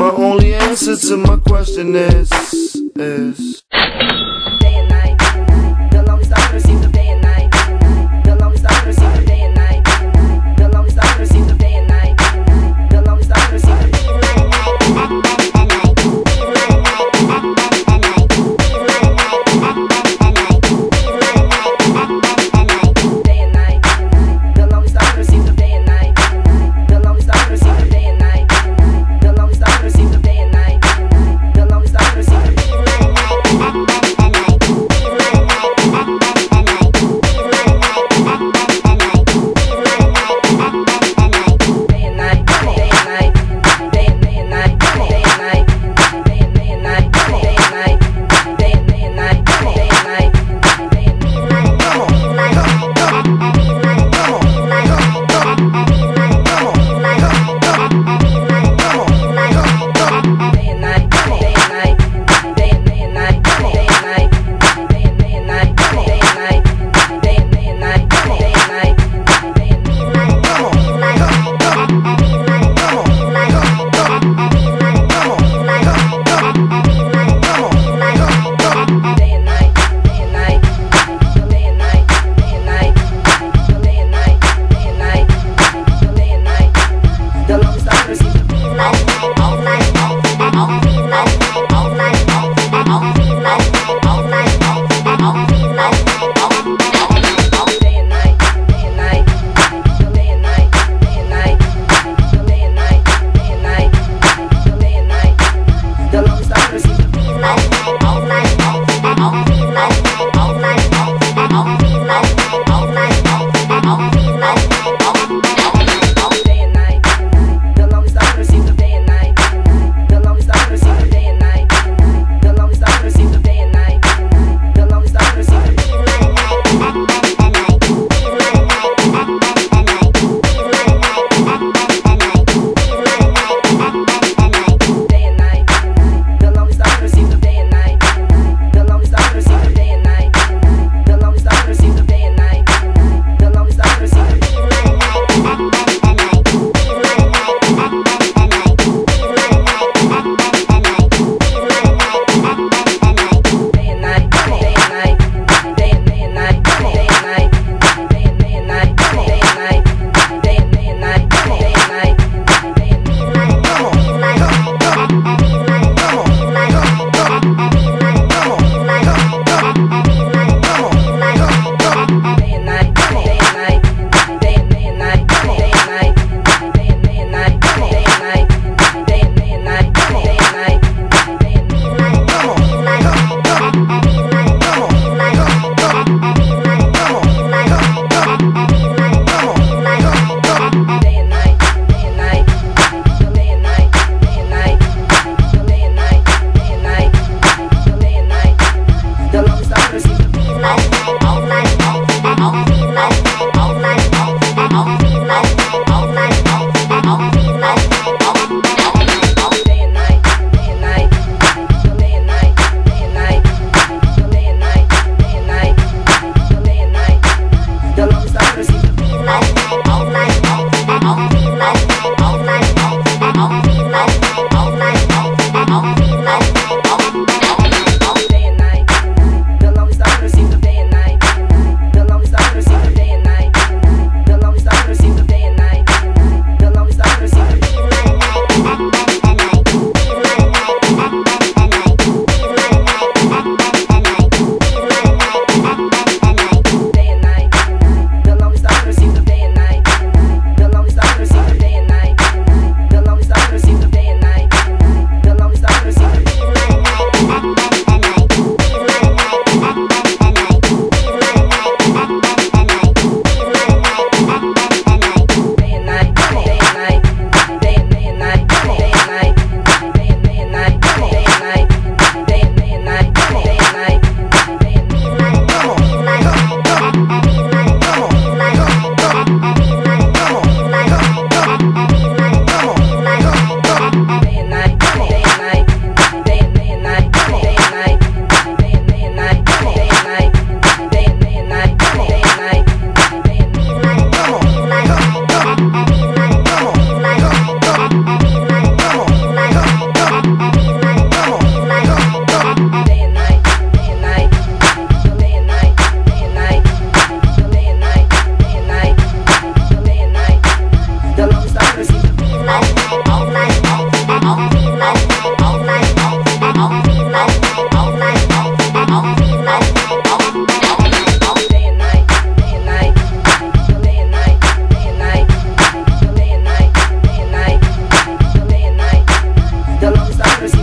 My only answer to my question is, is my stop